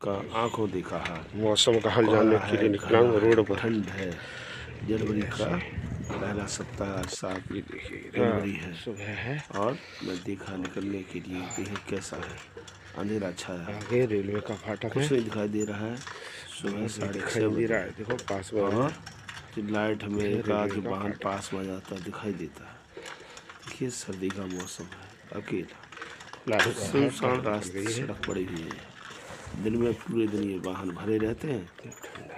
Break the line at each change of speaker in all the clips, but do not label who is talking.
का आँखों देखा हाल
मौसम का हाल जानने के लिए निकला हूँ रोड पर।
ठंड है। जनवरी का पहला सप्ताह सात
ये देखिए
जनवरी है
सुबह है।
और मैं देखा निकलने के लिए देखें कैसा है। अंधेरा छाया है।
आगे रेलवे का फाटक है।
कुछ नहीं दिखाई दे रहा है। सुबह साढ़े छः बजे।
रहा है। देखो पास में।
और लाइट हमें आध
रेलवे
वाहन पास में जाता दिखाई देता है। देखिए सर्दी का मौसम है। अकेला। सुनसान रास्ते सड़क पड़ी हुई है। दिन में पूरे दिन ये वाहन भरे रहते हैं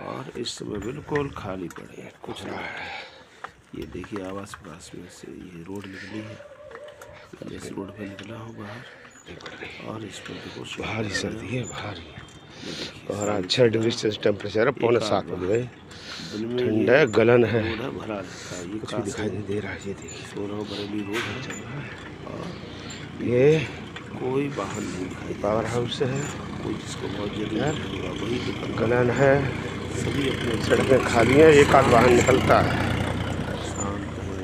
और इस समय बिल्कुल खाली पड़े हैं कुछ नहीं। ये देखिए आवास पास में से ये रोड निकली है। इस रोड पे निकला हूँ बाहर। और इस पर देखो
भारी सर्दी है भारी। और आज छः डिग्री सेल्सियस टेम्परेचर है पौने सात बज गए। ठंड है गलन है। कुछ भी दिखाई नहीं दे रहा है ये देखिए।
सोलह बरेली रोड है।
ये
कोई वाहन नहीं दिखाई
पावर हाउस है।
कोई जिसको बहुत ज़रूरी होगा वही दुकान
गलन है।
सभी अपने
सड़कें खाली हैं एक आध वाहन निकलता है।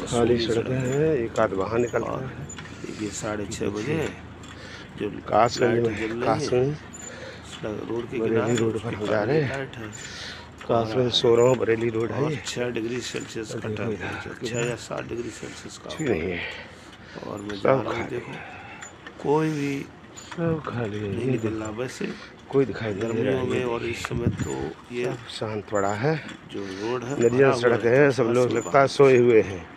खाली सड़कें हैं एक आध वाहन निकलता है।
देखिए साढ़े छः बजे जो
कासगंज में
है।
कासगंज
रोड के
बरेली रोड पर हम जा रहे हैं।
लाइट है।
कासगंज सोलह बरेली रोड है
छः डिग्री सेल्सियस का छः या सात डिग्री सेल्सियस का
नहीं है।
और मैं जा रहा हूँ देखो। कोई भी
सब खाली है
नहीं
ये
निकल रहा वैसे।
कोई दिखाई नहीं दे रहा है
और इस समय तो ये
शांत पड़ा है।
जो रोड है
नदियाँ सड़क है सब लोग लगता है सोए हुए हैं।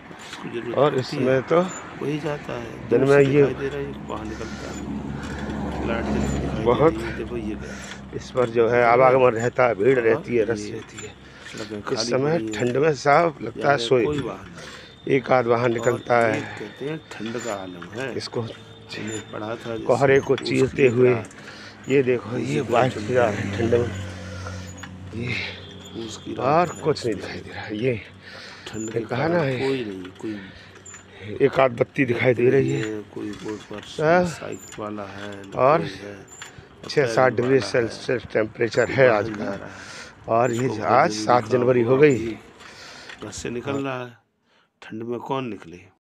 और
होती
इस समय तो
वही जाता है।
दिन में ये-
है बाहर निकलता है।
बहुत-
है,
इस पर जो है आवागमन रहता है भीड़ रहती है रस रहती है। इस समय ठंड में साफ़ लगता है सोए। एक आध वाहन निकलता है।
हैं ठंड का आलम है।
इसको
पढ़ा था
कोहरे को चीरते हुए ये देखो ये बाइक रहा है ठंड में ये
उसकी
और कुछ नहीं दिखाई दे रहा। है ये
ठंड
कहा ना है।
कोई नहीं कोई
एक आध बत्ती दिखाई दे रही है।
कोई रोड पर
हाँ।
साइकिल वाला है
और
है,
छः सात डिग्री सेल्सियस टेम्परेचर है आज का। और ये आज सात जनवरी हो गई।
घर से निकल रहा है। ठंड में कौन निकले?